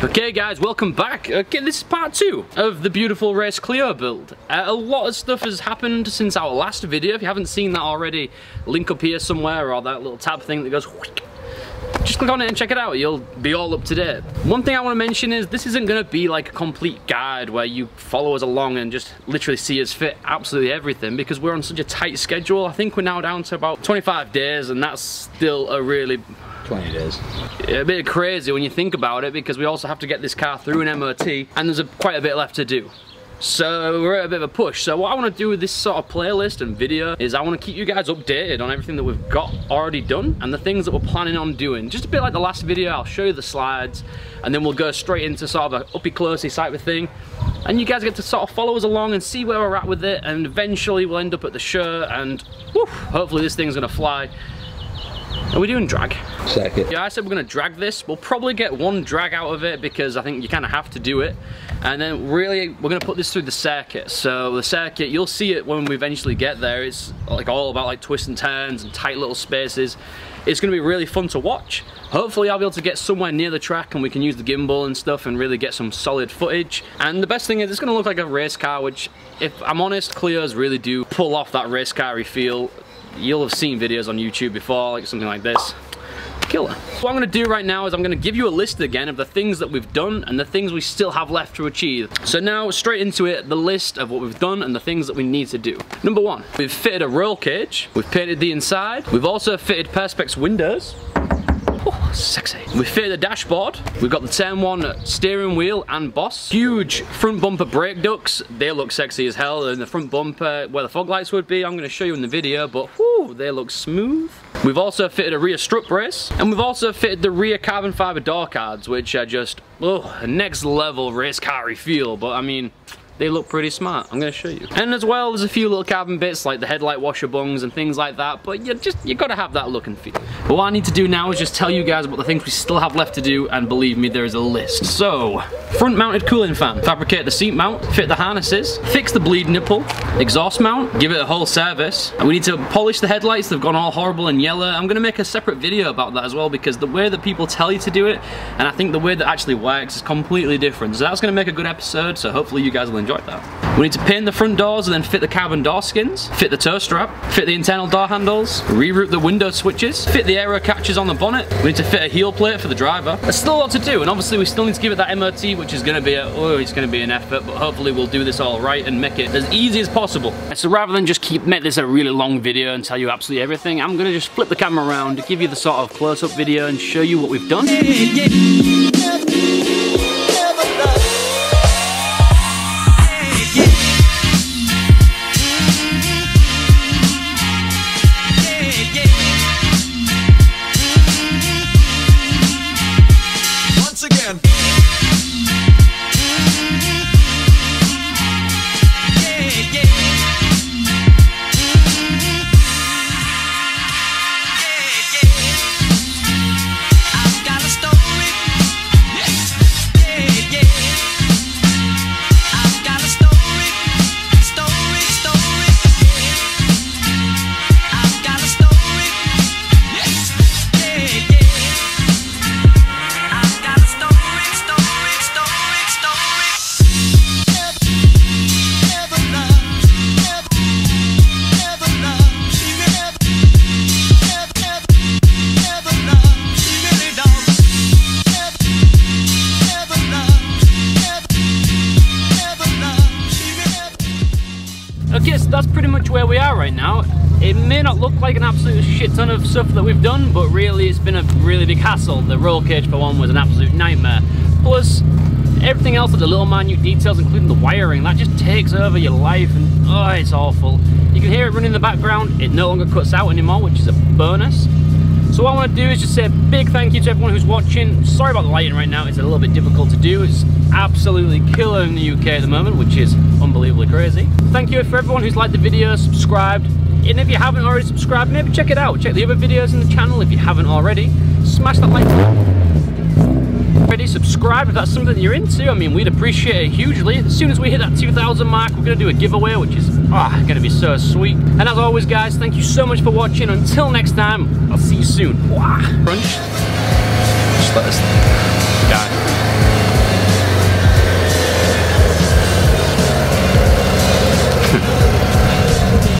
Okay guys, welcome back. Okay, this is part two of the beautiful Race Clio build. Uh, a lot of stuff has happened since our last video. If you haven't seen that already, link up here somewhere or that little tab thing that goes just click on it and check it out. You'll be all up to date. One thing I want to mention is this isn't going to be like a complete guide where you follow us along and just literally see us fit absolutely everything because we're on such a tight schedule. I think we're now down to about 25 days and that's still a really 20 days. A bit crazy when you think about it because we also have to get this car through an MOT and there's a, quite a bit left to do. So we're at a bit of a push. So what I want to do with this sort of playlist and video is I want to keep you guys updated on everything that we've got already done and the things that we're planning on doing. Just a bit like the last video, I'll show you the slides and then we'll go straight into sort of a uppy closey type of thing. And you guys get to sort of follow us along and see where we're at with it and eventually we'll end up at the show and whew, hopefully this thing's gonna fly are we doing drag? Second. Yeah, I said we're gonna drag this. We'll probably get one drag out of it because I think you kind of have to do it. And then really, we're gonna put this through the circuit. So the circuit, you'll see it when we eventually get there. It's like all about like twists and turns and tight little spaces. It's gonna be really fun to watch. Hopefully I'll be able to get somewhere near the track and we can use the gimbal and stuff and really get some solid footage. And the best thing is it's gonna look like a race car, which if I'm honest, Clios really do pull off that race car feel you'll have seen videos on YouTube before, like something like this. Killer. What I'm gonna do right now is I'm gonna give you a list again of the things that we've done and the things we still have left to achieve. So now, straight into it, the list of what we've done and the things that we need to do. Number one, we've fitted a roll cage, we've painted the inside, we've also fitted Perspex windows, Sexy. We fitted the dashboard. We've got the Turn 1 steering wheel and boss. Huge front bumper brake ducts. They look sexy as hell. And the front bumper where the fog lights would be, I'm going to show you in the video, but whew, they look smooth. We've also fitted a rear strut brace. And we've also fitted the rear carbon fiber door cards, which are just, oh, next level race car feel. But I mean, they look pretty smart. I'm gonna show you. And as well, there's a few little cabin bits like the headlight washer bungs and things like that, but you just, you gotta have that look and feel. But what I need to do now is just tell you guys about the things we still have left to do, and believe me, there is a list. So, front mounted cooling fan, fabricate the seat mount, fit the harnesses, fix the bleed nipple, exhaust mount, give it a whole service. And we need to polish the headlights, they've gone all horrible and yellow. I'm gonna make a separate video about that as well, because the way that people tell you to do it, and I think the way that actually works is completely different. So that's gonna make a good episode, so hopefully you guys will enjoy enjoyed that. We need to paint the front doors and then fit the carbon door skins, fit the toe strap, fit the internal door handles, reroute the window switches, fit the aero catches on the bonnet. We need to fit a heel plate for the driver. There's still a lot to do and obviously we still need to give it that MOT which is going to be a, oh it's going to be an effort but hopefully we'll do this all right and make it as easy as possible. So rather than just keep make this a really long video and tell you absolutely everything, I'm going to just flip the camera around to give you the sort of close-up video and show you what we've done. Okay, so that's pretty much where we are right now. It may not look like an absolute shit ton of stuff that we've done, but really it's been a really big hassle. The roll cage for one was an absolute nightmare. Plus, everything else, with the little minute details, including the wiring, that just takes over your life and oh, it's awful. You can hear it running in the background, it no longer cuts out anymore, which is a bonus. So what I want to do is just say a big thank you to everyone who's watching. Sorry about the lighting right now, it's a little bit difficult to do. It's absolutely killer in the UK at the moment, which is unbelievably crazy. Thank you for everyone who's liked the video, subscribed, and if you haven't already subscribed, maybe check it out. Check the other videos in the channel if you haven't already. Smash that like button. Ready, subscribe if that's something that you're into. I mean, we'd appreciate it hugely. As soon as we hit that 2,000 mark, we're going to do a giveaway, which is ah, going to be so sweet. And as always, guys, thank you so much for watching. Until next time, I'll see you soon. Crunch. Just let us